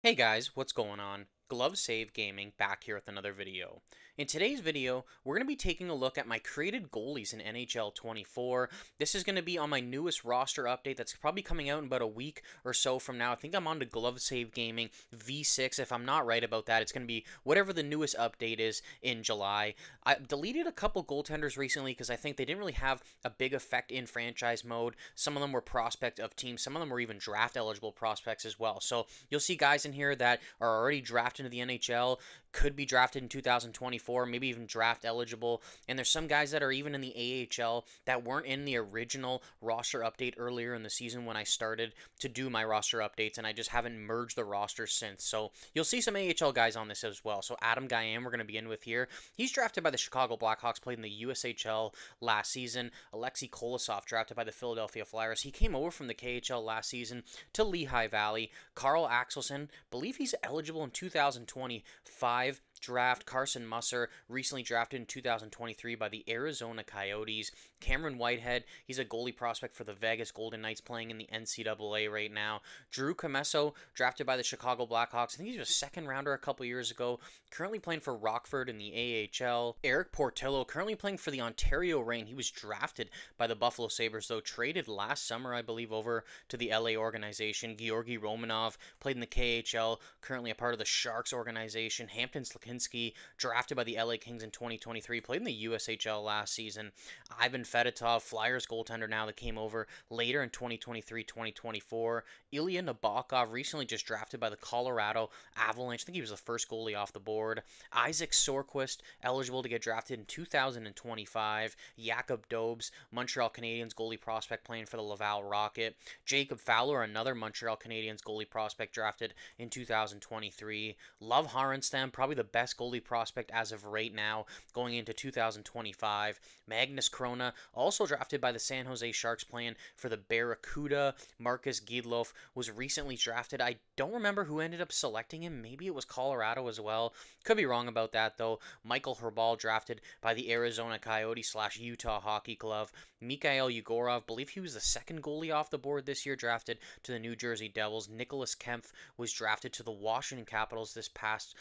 Hey guys, what's going on? Glove Save Gaming back here with another video. In today's video, we're going to be taking a look at my created goalies in NHL 24. This is going to be on my newest roster update that's probably coming out in about a week or so from now. I think I'm on to Glove Save Gaming V6. If I'm not right about that, it's going to be whatever the newest update is in July. I deleted a couple goaltenders recently because I think they didn't really have a big effect in franchise mode. Some of them were prospect of teams. Some of them were even draft eligible prospects as well. So you'll see guys in here that are already drafted into the NHL, could be drafted in 2024, maybe even draft eligible. And there's some guys that are even in the AHL that weren't in the original roster update earlier in the season when I started to do my roster updates, and I just haven't merged the roster since. So you'll see some AHL guys on this as well. So Adam Gajan, we're going to begin with here. He's drafted by the Chicago Blackhawks, played in the USHL last season. Alexei Kolosov, drafted by the Philadelphia Flyers. He came over from the KHL last season to Lehigh Valley. Carl Axelsson, believe he's eligible in 2025 draft. Carsen Musser, recently drafted in 2023 by the Arizona Coyotes. Cameron Whitehead, he's a goalie prospect for the Vegas Golden Knights playing in the NCAA right now. Drew Commesso, drafted by the Chicago Blackhawks. I think he was a second rounder a couple years ago. Currently playing for Rockford in the AHL. Erik Portillo, currently playing for the Ontario Reign. He was drafted by the Buffalo Sabres, though traded last summer, I believe, over to the LA organization. Georgi Romanov played in the KHL, currently a part of the Sharks organization. Hampton Slukynsky, drafted by the LA Kings in 2023, played in the USHL last season. Ivan Fedotov, Flyers goaltender now that came over later in 2023-2024. Ilya Nabokov, recently just drafted by the Colorado Avalanche. I think he was the first goalie off the board. Isaac Sorquist, eligible to get drafted in 2025. Jacob Dobes, Montreal Canadiens goalie prospect playing for the Laval Rocket. Jacob Fowler, another Montreal Canadiens goalie prospect drafted in 2023. Love Harenstam, probably the best goalie prospect as of right now going into 2025. Magnus Chrona, also drafted by the San Jose Sharks, playing for the Barracuda. Marcus Gidlöf was recently drafted. I don't remember who ended up selecting him. Maybe it was Colorado as well. Could be wrong about that though. Michael Hrabal drafted by the Arizona Coyotes slash Utah Hockey Club. Mikhail Yegorov, believe he was the second goalie off the board this year, drafted to the New Jersey Devils. Nicholas Kempf was drafted to the Washington Capitals this past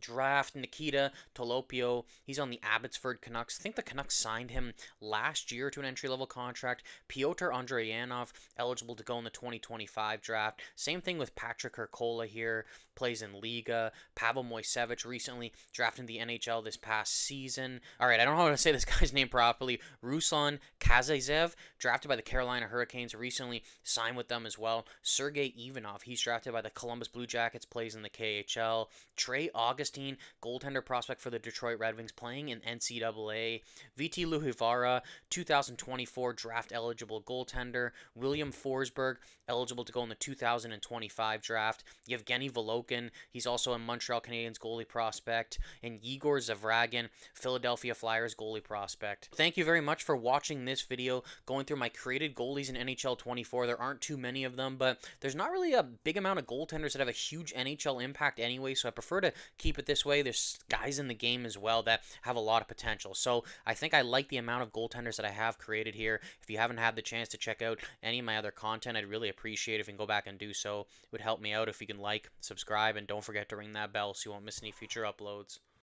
draft Nikita Tolopilo. He's on the Abbotsford Canucks. I think the Canucks signed him last year to an entry level contract. Pyotr Andreyanov, eligible to go in the 2025 draft. Same thing with Patrick Herkola here, plays in Liga. Pavel Moysevich recently drafted in the NHL this past season. All right, I don't know how to say this guy's name properly. Ruslan Kazayev, drafted by the Carolina Hurricanes, recently signed with them as well. Sergei Ivanov, he's drafted by the Columbus Blue Jackets, plays in the KHL. Trey August Goaltender prospect for the Detroit Red Wings, playing in NCAA. Veeti Louhivaara, 2024 draft eligible goaltender. William Forsberg, eligible to go in the 2025 draft. Yevgeny Volokhin, he's also a Montreal Canadiens goalie prospect. And Igor Zavragin, Philadelphia Flyers goalie prospect. Thank you very much for watching this video, going through my created goalies in NHL 24. There aren't too many of them, but there's not really a big amount of goaltenders that have a huge NHL impact anyway, so I prefer to keep it this way. There's guys in the game as well that have a lot of potential. So I think I like the amount of goaltenders that I have created here. If you haven't had the chance to check out any of my other content, I'd really appreciate if you can go back and do so. It would help me out if you can like, subscribe, and don't forget to ring that bell so you won't miss any future uploads.